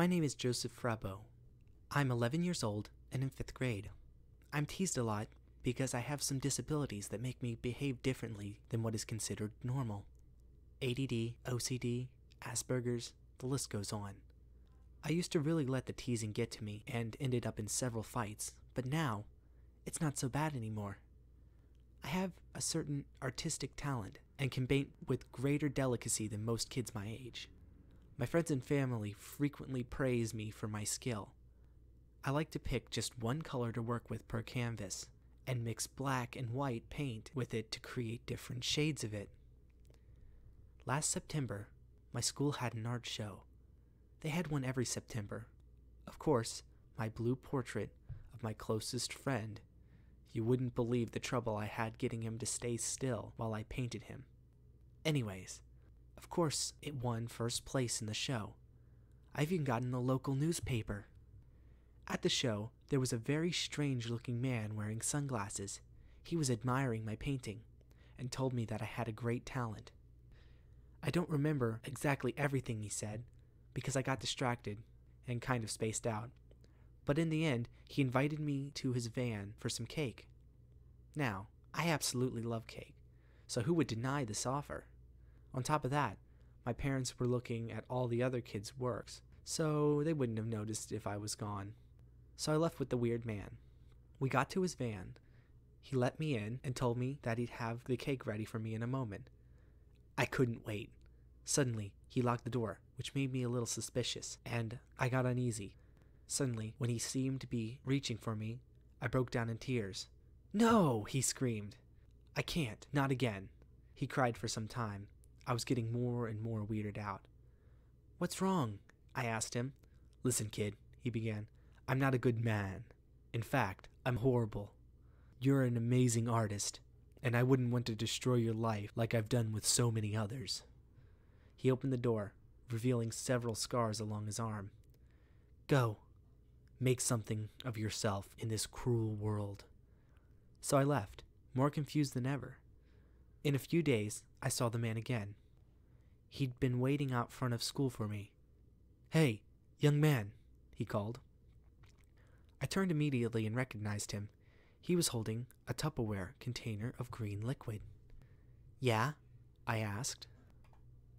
My name is Joseph Frabo. I'm 11 years old and in 5th grade. I'm teased a lot because I have some disabilities that make me behave differently than what is considered normal. ADD, OCD, Asperger's, the list goes on. I used to really let the teasing get to me and ended up in several fights, but now it's not so bad anymore. I have a certain artistic talent and can paint with greater delicacy than most kids my age. My friends and family frequently praise me for my skill. I like to pick just one color to work with per canvas and mix black and white paint with it to create different shades of it. Last September, my school had an art show. They had one every September. Of course, my blue portrait of my closest friend. You wouldn't believe the trouble I had getting him to stay still while I painted him. Anyways, of course, it won first place in the show. I've even gotten the local newspaper. At the show, there was a very strange looking man wearing sunglasses. He was admiring my painting and told me that I had a great talent. I don't remember exactly everything he said because I got distracted and kind of spaced out. But in the end, he invited me to his van for some cake. Now, I absolutely love cake, so who would deny this offer? On top of that, my parents were looking at all the other kids' works, so they wouldn't have noticed if I was gone. So I left with the weird man. We got to his van. He let me in and told me that he'd have the cake ready for me in a moment. I couldn't wait. Suddenly, he locked the door, which made me a little suspicious, and I got uneasy. Suddenly, when he seemed to be reaching for me, I broke down in tears. No, he screamed. I can't, not again. He cried for some time. I was getting more and more weirded out. What's wrong? I asked him. Listen, kid, he began. I'm not a good man. In fact, I'm horrible. You're an amazing artist, and I wouldn't want to destroy your life like I've done with so many others. He opened the door, revealing several scars along his arm. Go. Make something of yourself in this cruel world. So I left, more confused than ever. In a few days, I saw the man again. He'd been waiting out front of school for me. Hey, young man, he called. I turned immediately and recognized him. He was holding a Tupperware container of green liquid. Yeah? I asked.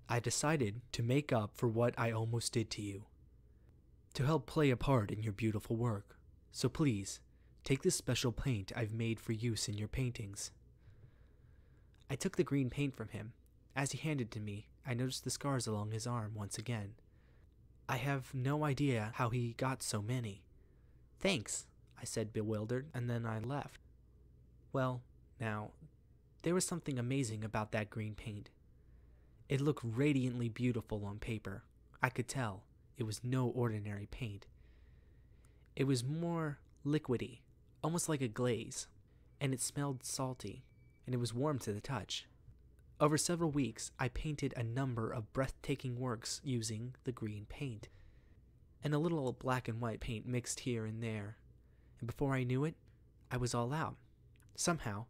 I decided to make up for what I almost did to you. To help play a part in your beautiful work. So please, take this special paint I've made for use in your paintings. I took the green paint from him. As he handed it to me, I noticed the scars along his arm once again. I have no idea how he got so many. Thanks, I said, bewildered, and then I left. Well, now, there was something amazing about that green paint. It looked radiantly beautiful on paper. I could tell it was no ordinary paint. It was more liquidy, almost like a glaze, and it smelled salty, and it was warm to the touch. Over several weeks, I painted a number of breathtaking works using the green paint, and a little black and white paint mixed here and there. And before I knew it, I was all out. Somehow,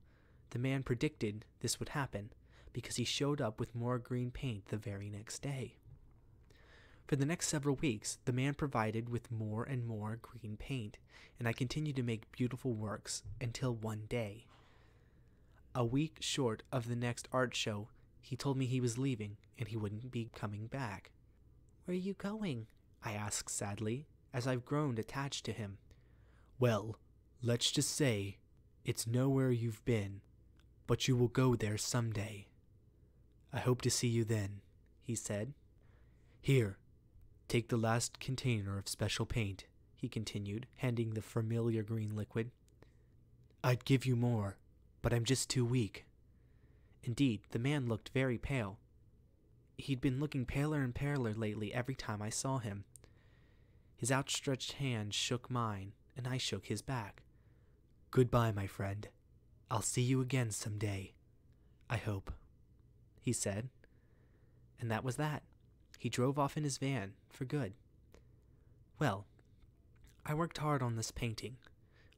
the man predicted this would happen because he showed up with more green paint the very next day. For the next several weeks, the man provided with more and more green paint, and I continued to make beautiful works until one day. A week short of the next art show, he told me he was leaving and he wouldn't be coming back. Where are you going? I asked sadly, as I've grown attached to him. Well, let's just say it's nowhere you've been, but you will go there someday. I hope to see you then, he said. Here, take the last container of special paint, he continued, handing the familiar green liquid. I'd give you more, but I'm just too weak. Indeed, the man looked very pale. He'd been looking paler and paler lately every time I saw him. His outstretched hand shook mine, and I shook his back. Goodbye, my friend. I'll see you again some day. I hope, he said. And that was that. He drove off in his van for good. Well, I worked hard on this painting,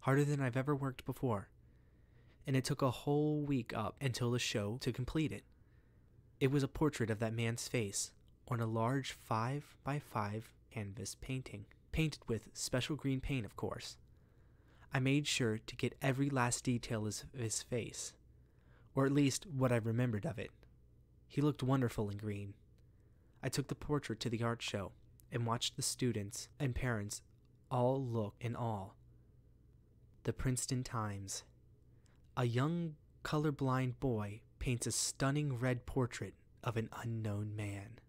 harder than I've ever worked before, and it took a whole week up until the show to complete it. It was a portrait of that man's face on a large 5 by 5 canvas painting, painted with special green paint, of course. I made sure to get every last detail of his face, or at least what I remembered of it. He looked wonderful in green. I took the portrait to the art show and watched the students and parents all look in awe. The Princeton Times. A young colorblind boy paints a stunning red portrait of an unknown man.